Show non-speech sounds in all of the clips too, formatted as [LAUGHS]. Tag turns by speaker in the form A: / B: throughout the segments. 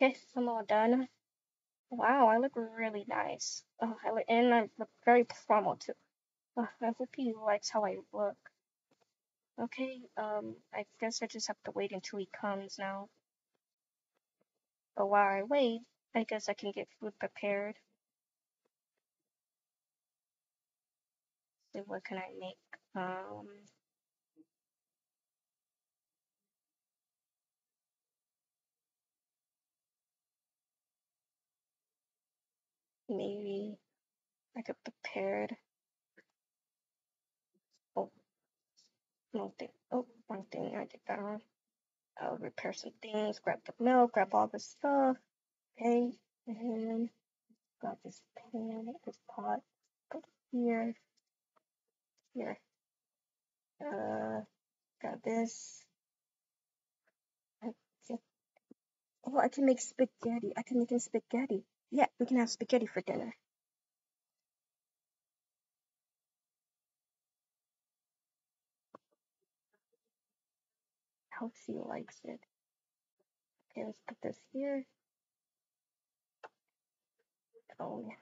A: Okay, I'm all done. Wow, I look really nice. Uh, I look, and I look very formal too. Uh, I hope he likes how I look. Okay, um, I guess I just have to wait until he comes now. But while I wait, I guess I can get food prepared. See what can I make? Um, maybe I could prepared. Oh, no thing. Oh, one thing I did that wrong. I'll repair some things, grab the milk, grab all the stuff. Okay, and got this pan, this pot, put here, here. Uh, got this. Okay. Oh, I can make spaghetti. I can make spaghetti. Yeah, we can have spaghetti for dinner. Hope she likes it. Okay, let's put this here. Oh, yeah.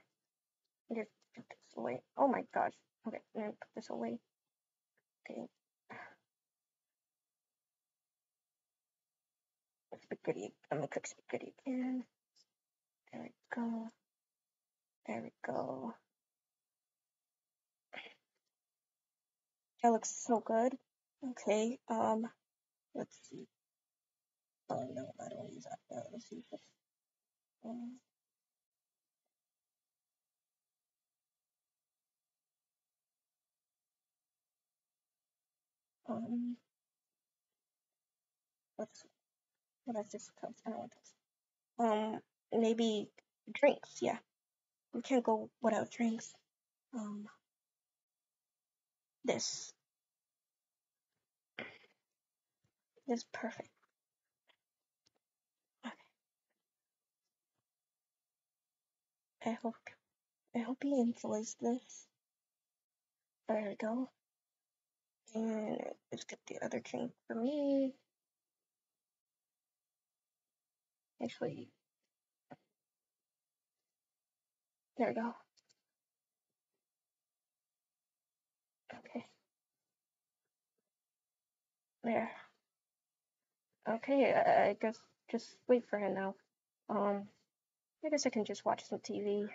A: Just put this away. Oh my gosh. Okay, I'm gonna put this away. Okay. Spaghetti. I'm gonna cook spaghetti again. There we go. There we go. That looks so good. Okay, um, let's see. Oh no, I don't use that. Uh, let's see. Um, um, what's what is this what this. Um, maybe drinks. Yeah, we can't go without drinks. Um, this this is perfect. I hope I hope he enjoys this. There we go. And let's get the other drink for me. Actually, there we go. Okay, there. Okay, I, I guess just wait for him now. Um, I guess I can just watch some TV.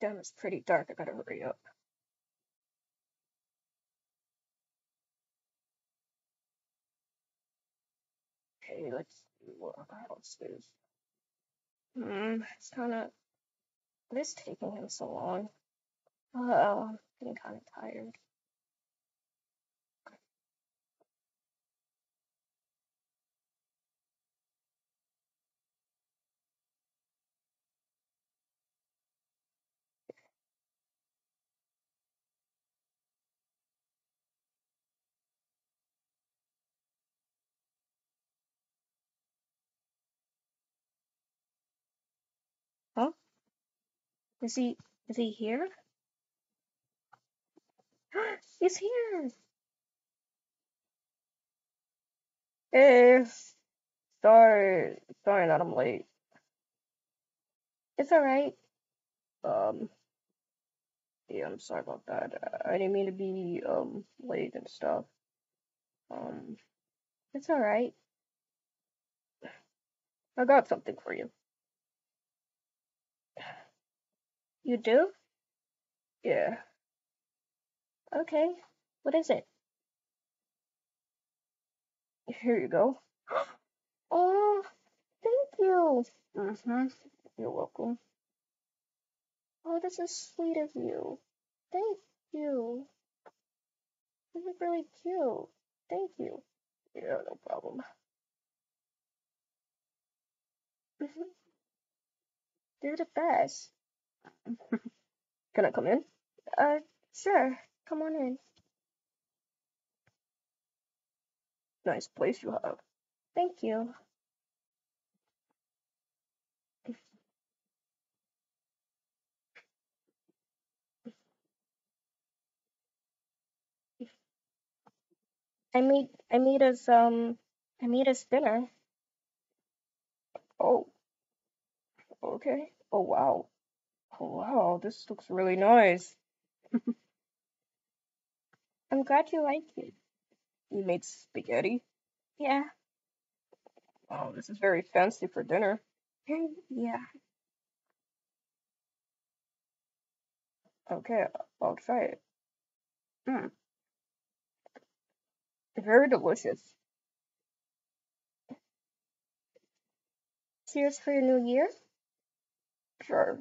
A: Damn, it's pretty dark. I gotta hurry up. Okay, let's see what else is. Hmm, it's kind of. What is taking him so long? Oh, I'm getting kind of tired. Is he? Is he here? [GASPS] He's here. Hey, sorry, sorry that I'm late. It's alright. Um, yeah, I'm sorry about that. I didn't mean to be um late and stuff. Um, it's alright. I got something for you. You do? Yeah. Okay. What is it? Here you go. [GASPS] Oh, thank you. Mm-hmm. You're welcome. Oh, this is sweet of you. Thank you. This is really cute. Thank you. Yeah, no problem. Mhm. You're the best. [LAUGHS] Can I come in? Uh, sure. Come on in. Nice place you have. Thank you. I made I made us um I made us dinner. Oh, okay. Oh wow. Wow, this looks really nice. [LAUGHS] I'm glad you like it. You made spaghetti? Yeah. Oh, this is very fancy for dinner. [LAUGHS] yeah. Okay, I'll try it. Mm, very delicious. Cheers for your new year. Sure.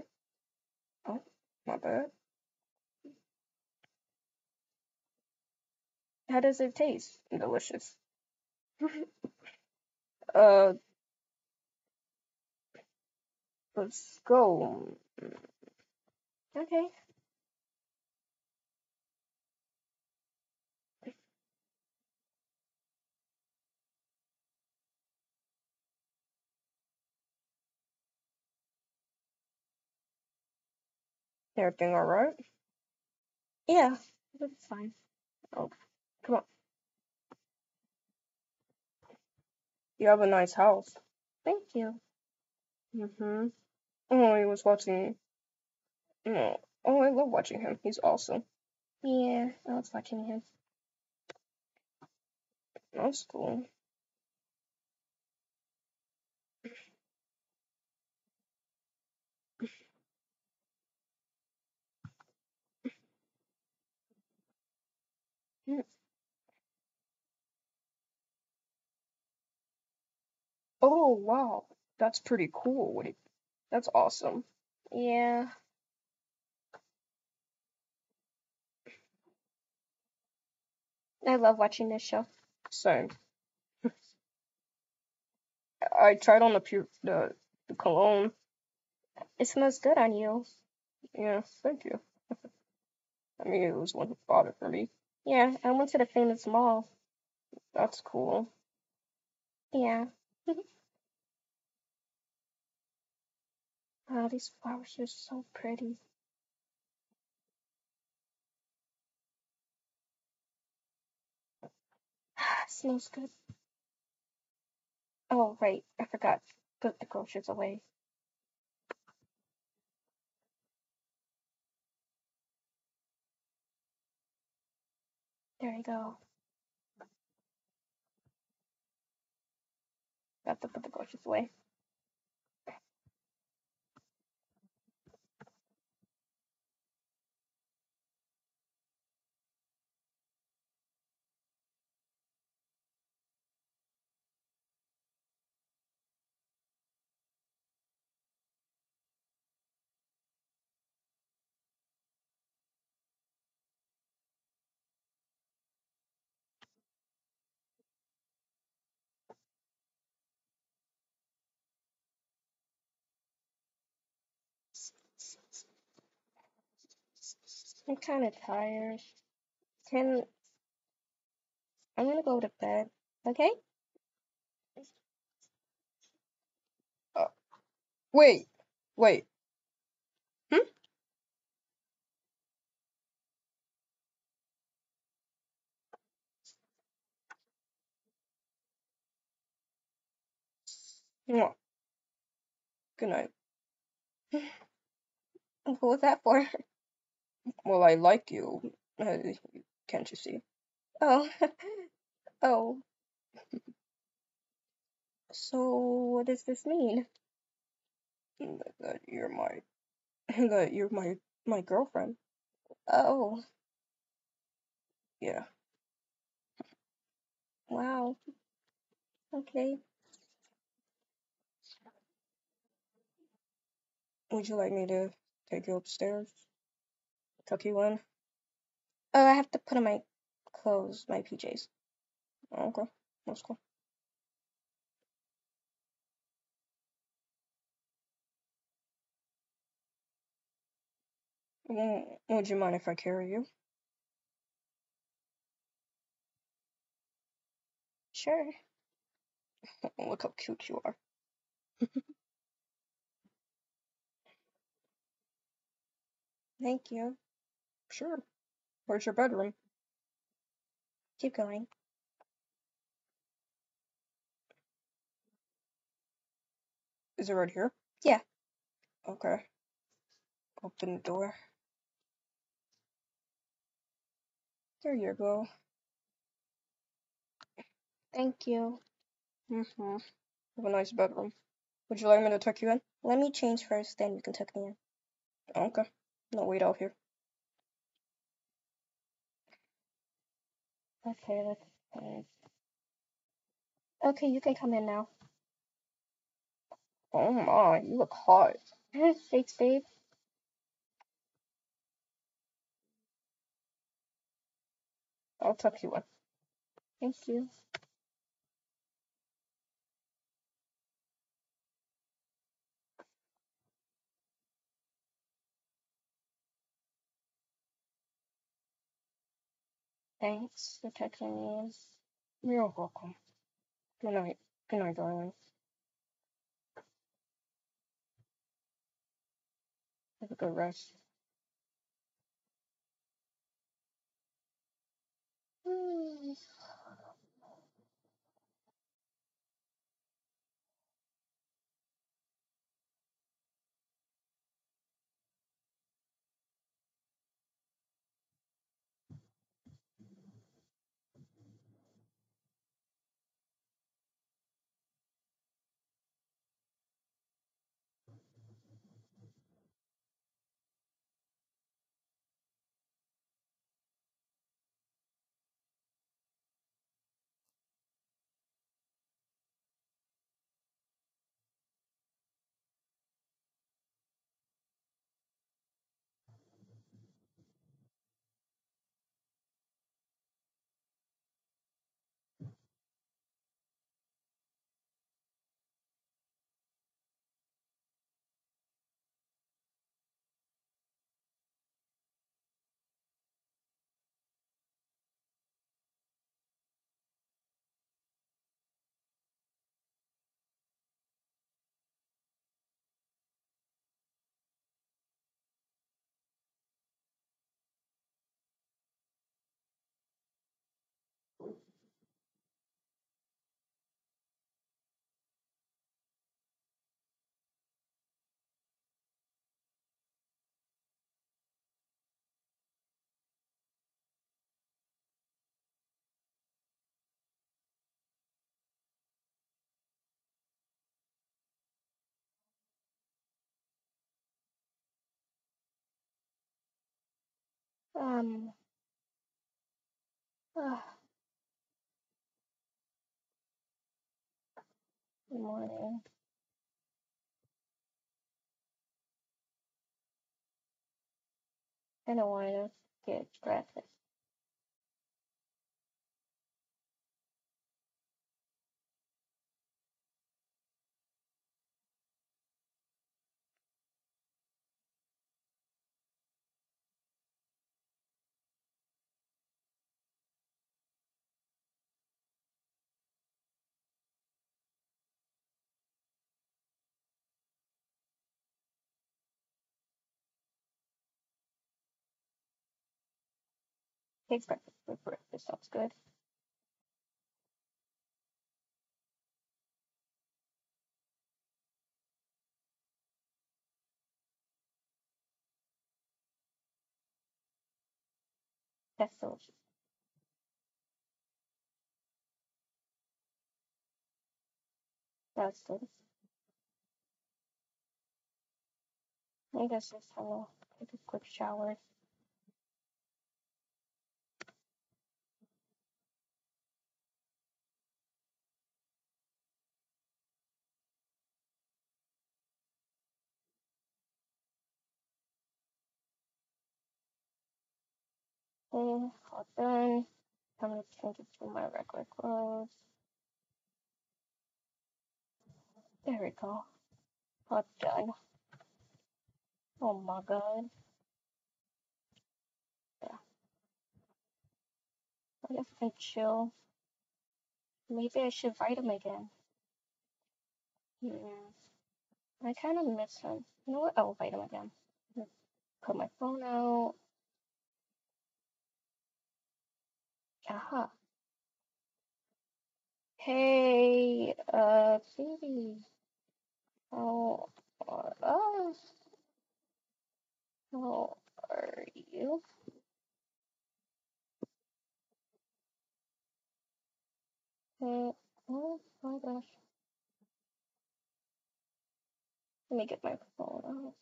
A: Not bad. How does it taste? Delicious. [LAUGHS] uh, let's go. Okay. Everything all right? Yeah, that's fine. Oh, come on. You have a nice house. Thank you. Mm-hmm. Oh, he was watching. No. Oh, I love watching him. He's awesome. Yeah, I was watching him. That's cool. Mm. Oh, wow. That's pretty cool. You- That's awesome. Yeah. I love watching this show. Same. [LAUGHS] I tried on the pu- the, the cologne. It smells good on you. Yeah, thank you. [LAUGHS] I mean, it was one who bought it for me. Yeah, I went to the famous mall. That's cool. Yeah. [LAUGHS] Wow, these flowers are so pretty. [SIGHS] smells good. Oh, right. I forgot. Put the groceries away. There you go. Got to put the groceries away. I'm kind of tired. Can I'm gonna go to bed. Okay? Uh, wait, wait. Hmm?
B: Mwah. Good night. [SIGHS]
A: What was that for? [LAUGHS]
B: Well, I like you. Uh, can't you see?
A: Oh. [LAUGHS] oh. So, what does this mean?
B: That, that you're my [LAUGHS] that you're my my girlfriend.
A: Oh,
B: Yeah.
A: wow. Okay.
B: Would you like me to take you upstairs? Tuck you in?
A: Oh, I have to put on my clothes, my PJs.
B: Oh, Okay. That's cool. Would you mind if I carry you?
A: Sure. [LAUGHS]
B: Look how cute you are. [LAUGHS]
A: Thank you.
B: Sure. Where's your bedroom?
A: Keep going.
B: Is it right here?
A: Yeah.
B: Okay. Open the door. There you go.
A: Thank you.
B: Mm-hmm. Have a nice bedroom. Would you like me to tuck you in?
A: Let me change first, then you can tuck me in.
B: Okay. No, wait out here.
A: Okay, let's. Okay, you can come in now.
B: Oh my, you look hot.
A: Thanks, babe.
B: I'll tuck you in.
A: Thank you. Thanks for tucking me.
B: You're welcome. Good night. Good night, darling. Have a good rest.
A: Hmm. Um. ah. Good morning. I don't want to get breakfast. Big breakfast, big breakfast sounds good. That's delicious. That's delicious. I guess just have a quick shower. Okay, all done. I'm gonna change it to my regular clothes. There we go. All done. Oh my god. Yeah. I guess I can chill. Maybe I should write him again. Yeah. I kind of miss him. You know what? I'll write him again. Put my phone out. Aha. Hey, uh, baby. How are us? How are you? Hey, oh my gosh. Let me get my phone out.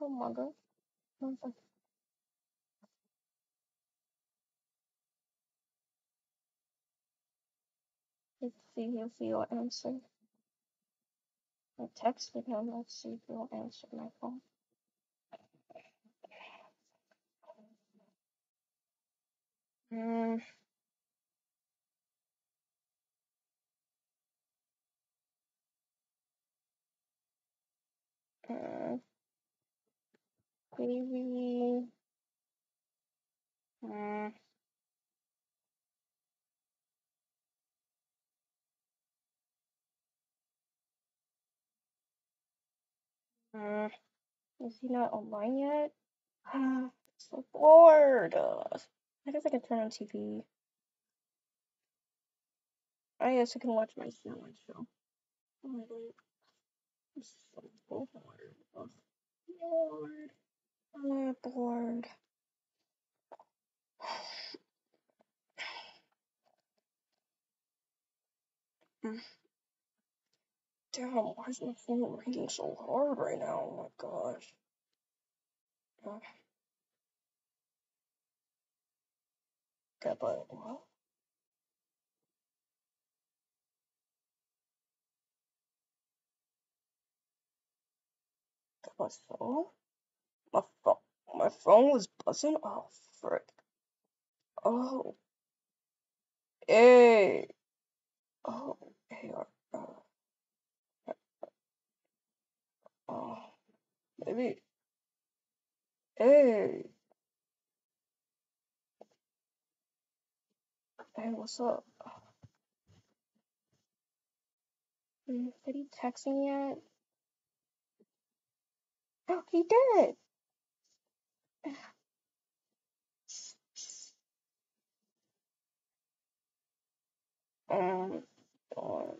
A: Oh my god. One second. Let's see if he'll answer. I texted him. Let's see if he'll answer my phone. Mm, uh, baby. Mm, mm. Is he not online yet? so bored. Uh, I guess I can turn on TV. I guess I can watch my Sandwich show. Oh. I'm so bored. Bored. I'm bored. Mm. Damn, why is my phone ringing so hard right now? Oh my gosh. Okay, but what? My phone? My phone? My phone was buzzing? Oh, frick. Oh, hey. Oh, hey. Uh, [SIGHS] maybe. Hey. Hey, what's up? Did he text me yet? Oh, he did. [SIGHS] Um, um,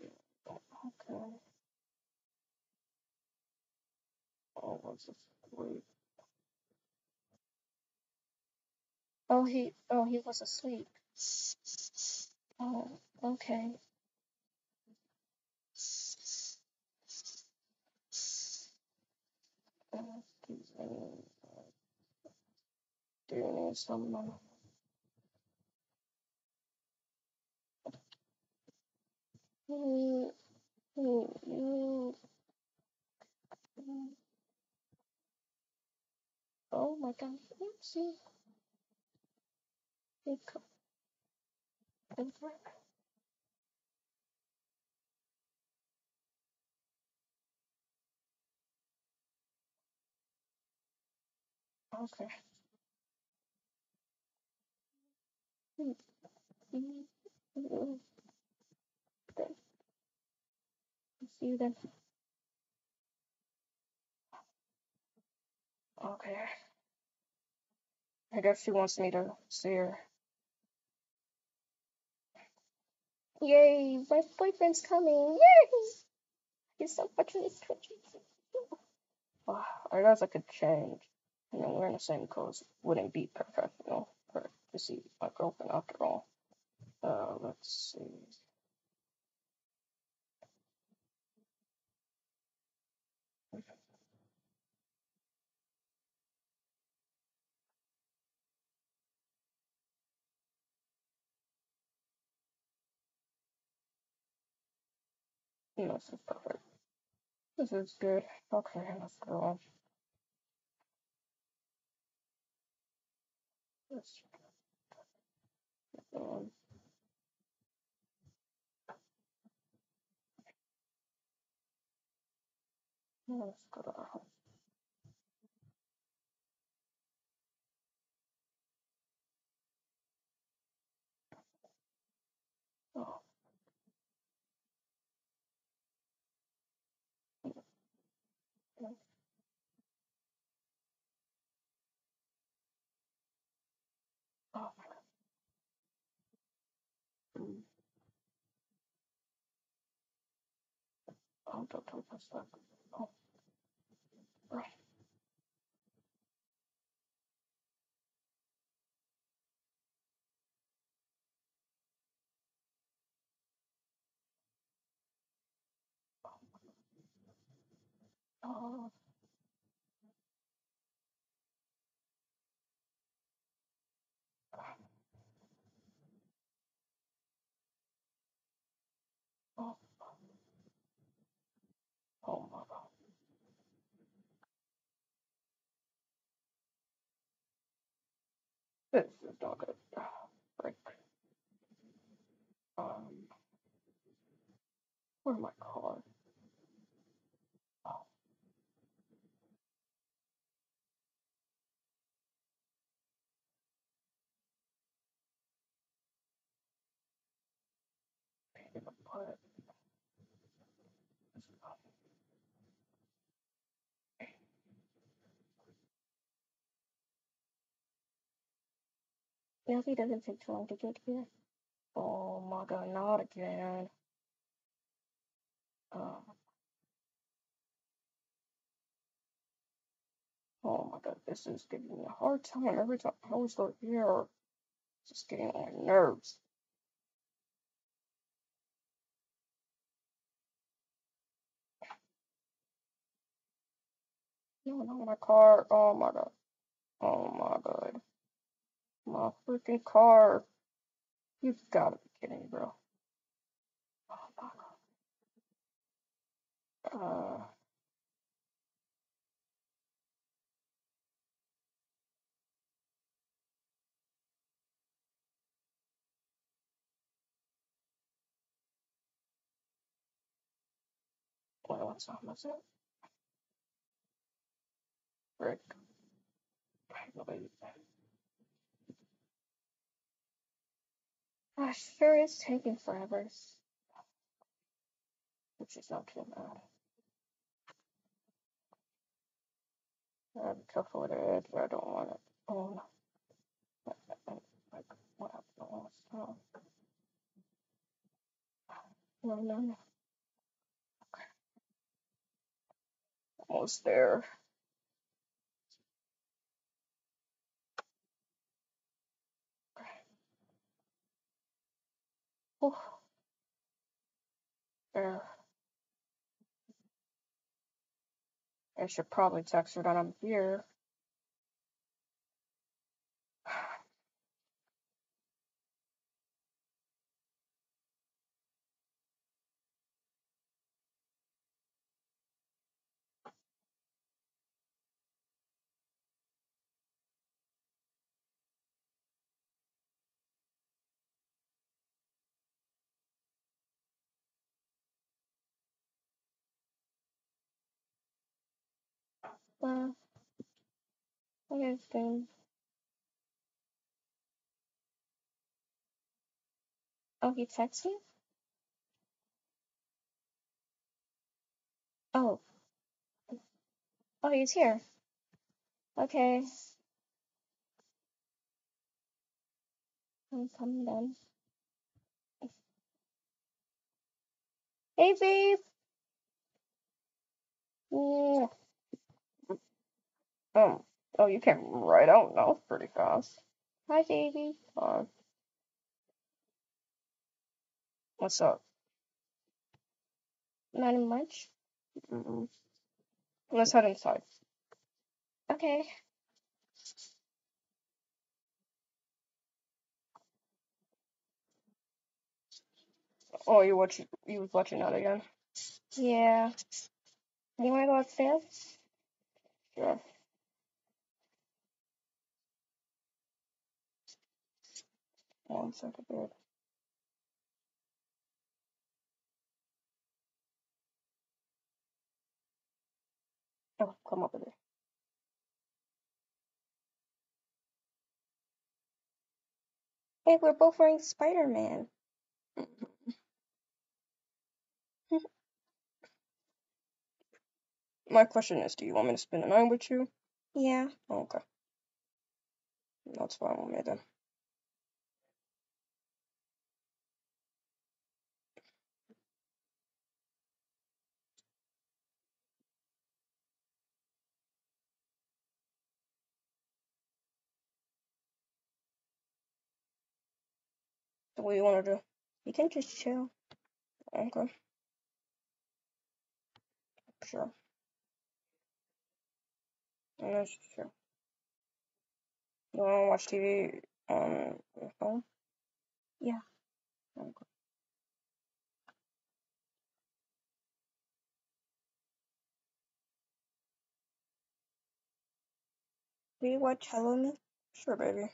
A: okay. Oh, he, oh, he was asleep. Oh, okay. Do you need some, mm, mm, mm. Oh my god, oopsie. He co- over. Okay. See you then. Okay. I guess she wants me to see her. Yay, my boyfriend's coming. Yay! He's so fucking twitchy. Oh, I guess I could change.
B: You know, wearing the same clothes wouldn't be professional for to see my girlfriend after all. Uh, let's see. This is perfect. This is good. Okay, let's go on. Let's go. Let's go oh, don't touch that stuff. Oh, right. Oh, oh, oh my god. This is not good. Break. Um, where's my car? Pain in the butt.
A: Doesn't take too long to get here.
B: Oh my god, not again. Um, oh my god, this is giving me a hard time every time I always go here. It's just getting on my nerves. No, not my car. Oh my god. Oh my god. My freaking car. You've gotta be kidding me, bro. Oh my god. Uh, wait, what time is it? Wait.
A: Ah, sure is taking forever.
B: Which is not too bad. Uh, be careful with the edge, but I don't want it. Oh no. Like, what happened this stuff? No, no, no. Almost there. Whew. There. I should probably text her that I'm here.
A: Well, what is doing? Oh, he texted you? Oh, oh, he's here. Okay, I'm coming then. Hey, babe. Mm,
B: Um, Oh, you came right out now. Pretty fast.
A: Hi, baby.
B: Uh, what's up?
A: Not much.
B: Mm-mm. Let's head inside.
A: Okay.
B: Oh, you watch you was watching that again?
A: Yeah. You wanna go upstairs?
B: Sure. One second, babe. Oh, come over there.
A: Hey, we're both wearing Spider-Man. [LAUGHS]
B: My question is, do you want me to spend the night with you?
A: Yeah.
B: Oh, okay. That's fine with me then. What you want to do?
A: You can just chill.
B: Okay. Sure. That's sure. You want to watch TV on your phone?
A: Yeah.
B: Okay.
A: Will you watch Hello Me?
B: Sure, baby.